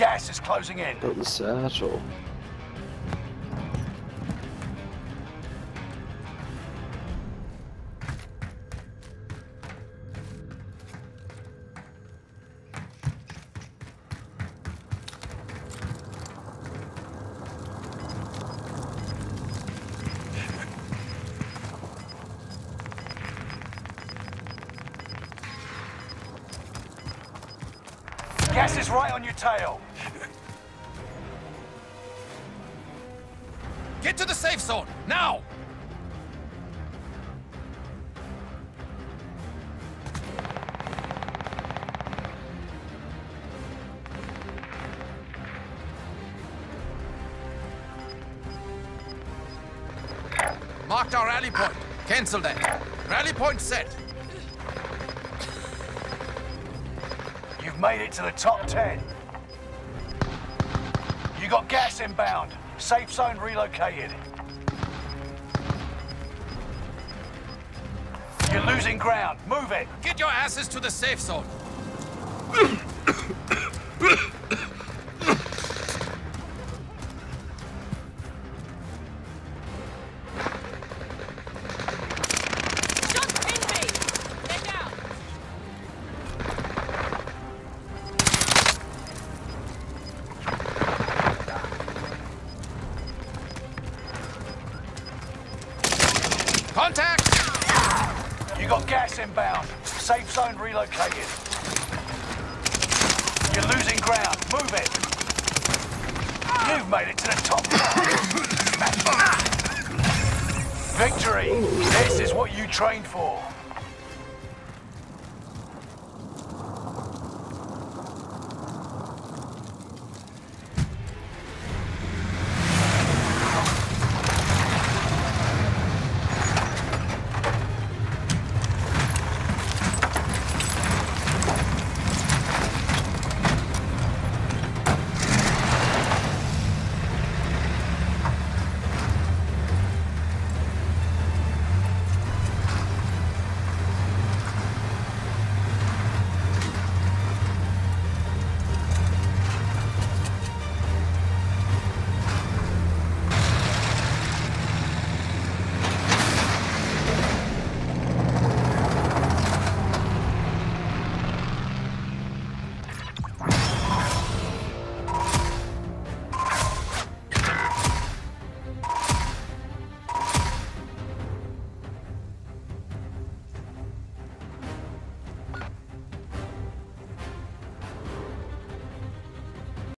Gas is closing in. Got the satchel. Gas is right on your tail. Get to the safe zone, now! Marked our rally point. Cancel that. Rally point set. You've made it to the top 10. You got gas inbound. Safe zone relocated. You're losing ground. Move it. Get your asses to the safe zone. Contact! You got gas inbound. Safe zone relocated. You're losing ground. Move it. You've made it to the top. Victory. This is what you trained for.